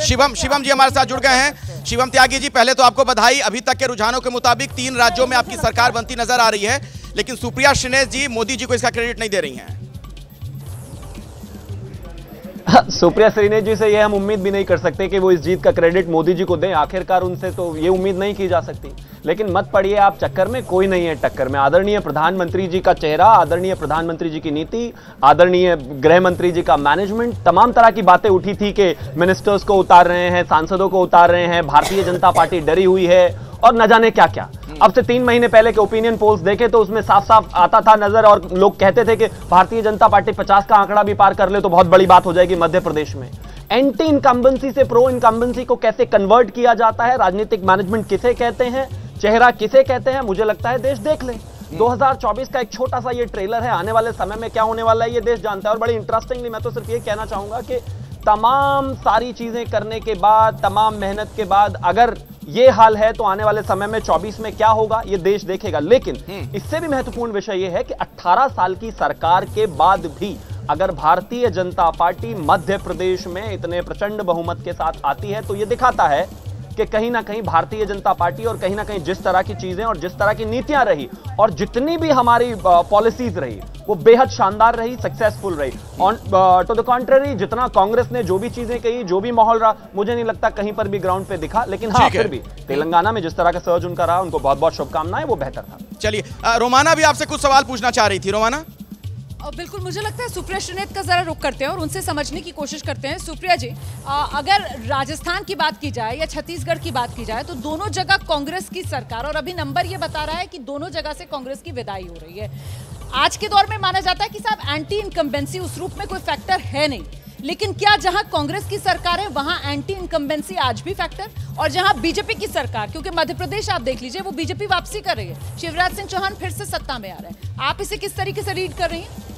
शिवम शिवम जी हमारे साथ जुड़ गए हैं। शिवम त्यागी जी, पहले तो आपको बधाई। अभी तक के रुझानों के मुताबिक तीन राज्यों में आपकी सरकार बनती नज़र आ रही है। लेकिन सुप्रिया श्रीनेश जी, मोदी जी को इसका क्रेडिट नहीं दे रही हैं। सुप्रिया श्रीनेश जी से ये हम उम्मीद भी नहीं कर सकते कि वो इस जीत का क्रेडिट मोदी जी को दें। आखिरकार उनसे तो ये उम्मीद नहीं की जा सकती। लेकिन मत पड़िए, आप चक्कर में कोई नहीं है टक्कर में। आदरणीय प्रधानमंत्री जी का चेहरा, आदरणीय प्रधानमंत्री जी की नीति, आदरणीय गृह मंत्री जी का मैनेजमेंट तमाम तरह की बातें उठी थी कि मिनिस्टर्स को उतार रहे हैं, सांसदों को उतार रहे हैं, भारतीय जनता पार्टी डरी हुई है, और न जाने क्या क्या अब से तीन महीने पहले के ओपिनियन पोल्स देखे तो उसमें साफ़ साफ़ आता था नज़र और लोग कहते थे कि भारतीय जनता पार्टी 50 का आंकड़ा भी पार कर ले तो बहुत बड़ी बात हो जाएगी मध्य प्रदेश में। एंटी इनकम्बेंसी से प्रो इनकम्बेंसी को कैसे कन्वर्ट किया जाता है? राजनीतिक मैनेजमेंट किसे कहते हैं? चेहरा किसे कहते हैं? मुझे लगता है देश देख ले। 2024 का एक छोटा सा ये ट्रेलर है। आने वाले समय में क्या होने वाला है, ये देश जानता है। और बड़ी इंटरेस्टिंगली मैं तो सिर्फ़ ये कहना चाहूँगा कि तमाम सारी चीज़ें करने के बाद, तमाम मेहनत के बाद अगर ये हाल है तो आने वाले समय में 24 में क्या होगा ये देश देखेगा। लेकिन इससे भी महत्वपूर्ण विषय ये है कि 18 साल की सरकार के बाद भी अगर भारतीय जनता पार्टी मध्य प्रदेश में इतने प्रचंड बहुमत के साथ आती है तो ये दिखाता है कि कहीं ना कहीं भारतीय जनता पार्टी और कहीं ना कहीं जिस तरह की चीज़ें और जिस तरह की नीतियाँ रही और जितनी भी हमारी पॉलिसीज़ रही वो बेहद शानदार रही सक्सेसफुल रही। ऑन टू द कॉन्ट्ररी जितना कांग्रेस ने जो भी चीज़ें कही जो भी माहौल रहा मुझे नहीं लगता कहीं पर भी ग्राउंड पे दिखा लेकिन हाँ फिर भी तेलंगाना में जिस तरह का सर्ज उनका रहा उनको बहुत बहुत शुभकामनाएँ वो बेहतर था। चलिए रोमाना भी आपसे कुछ सवाल पूछना चाह रही थी। रोमाना? बिल्कुल मुझे लगता है सुप्रिया श्रीनेत का जरा रुक करते हैं और उनसे समझने की कोशिश करते हैं। सुप्रिया जी आ, अगर राजस्थान की बात की जाए या छत्तीसगढ़ की बात की जाए तो दोनों जगह कांग्रेस की सरकार और अभी नंबर ये बता रहा है कि दोनों जगह से कांग्रेस की विदाई हो रही है। आज के दौर में माना जाता है कि साहब एंटी इनकम्बेंसी उस रूप में कोई फैक्टर है नहीं। लेकिन क्या जहाँ कांग्रेस की सरकार है वहाँ एंटी इनकम्बेंसी आज भी फैक्टर और जहाँ बीजेपी की सरकार क्योंकि मध्य प्रदेश आप देख लीजिए वो बीजेपी वापसी कर रही है। शिवराज सिंह चौहान फिर से सत्ता में आ रहे हैं। आप इसे किस तरीके से रीड कर रही हैं?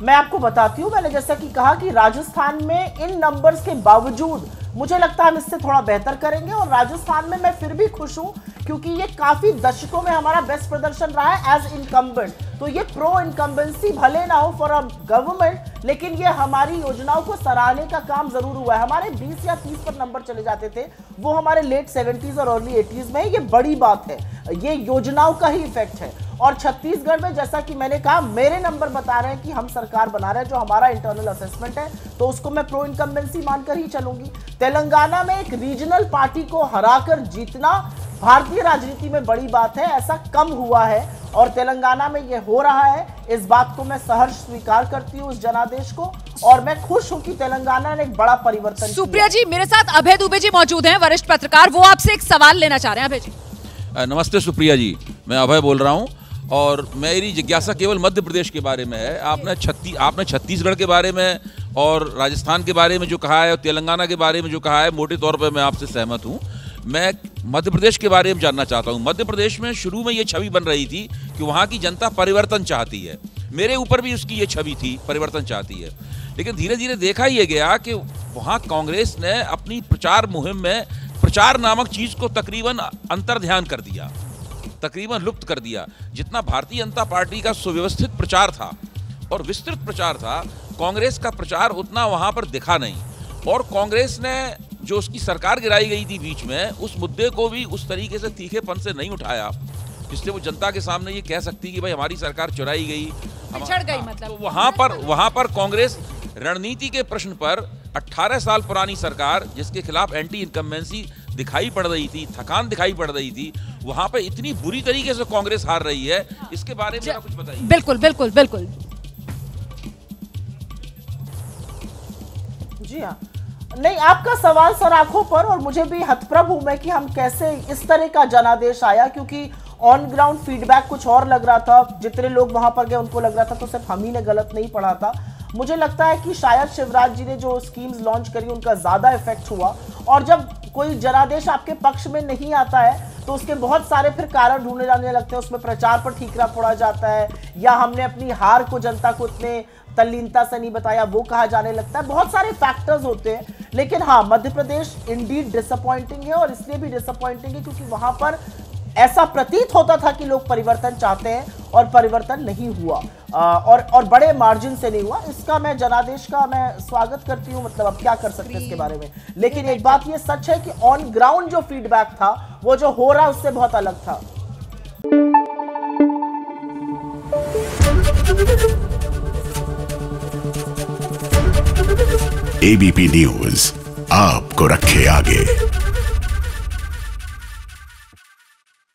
मैं आपको बताती हूँ, मैंने जैसा कि कहा कि राजस्थान में इन नंबर्स के बावजूद मुझे लगता है हम इससे थोड़ा बेहतर करेंगे और राजस्थान में मैं फिर भी खुश हूँ क्योंकि ये काफ़ी दशकों में हमारा बेस्ट प्रदर्शन रहा है एज इनकम्बेंट तो ये प्रो इनकम्बेंसी भले ना हो फॉर अ गवर्नमेंट लेकिन ये हमारी योजनाओं को सराहने का काम ज़रूर हुआ है। हमारे 20 या 30 पर नंबर चले जाते थे, वो हमारे लेट सेवेंटीज और अर्ली एटीज में ये बड़ी बात है। ये योजनाओं का ही इफ़ेक्ट है। और छत्तीसगढ़ में जैसा कि मैंने कहा मेरे नंबर बता रहे हैं कि हम सरकार बना रहे हैं जो हमारा इंटरनल असेसमेंट है तो उसको मैं प्रो इनकम्बेंसी मानकर ही चलूँगी। तेलंगाना में एक रीजनल पार्टी को हराकर जीतना भारतीय राजनीति में बड़ी बात है ऐसा कम हुआ है और तेलंगाना में यह हो रहा है। इस बात को मैं सहर्ष स्वीकार करती हूँ उस जनादेश को और मैं खुश हूँ कि तेलंगाना ने एक बड़ा परिवर्तन सुप्रिया जी मेरे साथ अभय दुबे जी मौजूद हैं वरिष्ठ पत्रकार। वो आपसे एक सवाल लेना चाह रहे हैं अभय जी। नमस्ते सुप्रिया जी। मैं अभय बोल रहा हूँ। और मेरी जिज्ञासा केवल मध्य प्रदेश के बारे में है। आपने छत्ती, आपने छत्तीसगढ़ के बारे में और राजस्थान के बारे में जो कहा है और तेलंगाना के बारे में जो कहा है, मोटे तौर पर मैं आपसे सहमत हूँ। मैं मध्य प्रदेश के बारे में जानना चाहता हूँ। मध्य प्रदेश में शुरू में ये छवि बन रही थी कि वहाँ की जनता परिवर्तन चाहती है। मेरे ऊपर भी उसकी ये छवि थी, परिवर्तन चाहती है। लेकिन धीरे धीरे देखा ये गया कि वहाँ कांग्रेस ने अपनी प्रचार मुहिम में प्रचार नामक चीज़ को तकरीबन अंतर ध्यान कर दिया। तकरीबन लुप्त कर दिया जितना भारतीय जनता पार्टी का सुव्यवस्थित प्रचार था और विस्तृत प्रचार था कांग्रेस का प्रचार उतना वहाँ पर दिखा नहीं। और कांग्रेस ने जो उसकी सरकार गिराई गई थी बीच में उस मुद्दे को भी उस तरीके से तीखेपन से नहीं उठाया। जिससे वो जनता के सामने ये कह सकती कि भाई हमारी सरकार चुराई गई। गई मतलब। तो वहाँ पर वहाँ पर कांग्रेस रणनीति के प्रश्न पर 18 साल पुरानी सरकार जिसके खिलाफ एंटी इनकम्बेंसी दिखाई पड़ रही थी थकान दिखाई पड़ रही थी वहाँ पर इतनी बुरी तरीके से कांग्रेस हार रही है इसके बारे में कुछ बताइए। बिल्कुल बिल्कुल बिल्कुल। जी हाँ। नहीं आपका सवाल सर आँखों पर और मुझे भी हतप्रभ हूँ मैं कि हम कैसे इस तरह का जनादेश आया क्योंकि ऑन ग्राउंड फीडबैक कुछ और लग रहा था। जितने लोग वहाँ पर गए उनको लग रहा था तो सिर्फ़ हम ही ने गलत नहीं पढ़ा था। मुझे लगता है कि शायद शिवराज जी ने जो स्कीम्स लॉन्च करी उनका ज़्यादा इफ़ेक्ट हुआ। और जब कोई जनादेश आपके पक्ष में नहीं आता है तो उसके बहुत सारे फिर कारण ढूँढने जाने लगते हैं। उसमें प्रचार पर ठीकरा फोड़ा जाता है या हमने अपनी हार को, जनता को इतने तल्लीनता से नहीं बताया, वो कहा जाने लगता है। बहुत सारे फैक्टर्स होते हैं, लेकिन हाँ मध्य प्रदेश इंडीड डिसअपॉइंटिंग है और इसलिए भी डिसअपॉइंटिंग है क्योंकि वहाँ पर ऐसा प्रतीत होता था कि लोग परिवर्तन चाहते हैं और परिवर्तन नहीं हुआ। और और बड़े मार्जिन से नहीं हुआ। इसका मैं जनादेश का मैं स्वागत करती हूँ मतलब अब क्या कर सकते हैं इसके बारे में। लेकिन एक बात ये सच है कि ऑन ग्राउंड जो फीडबैक था वो जो हो रहा उससे बहुत अलग था। एबीपी न्यूज़ आपको रखे आगे।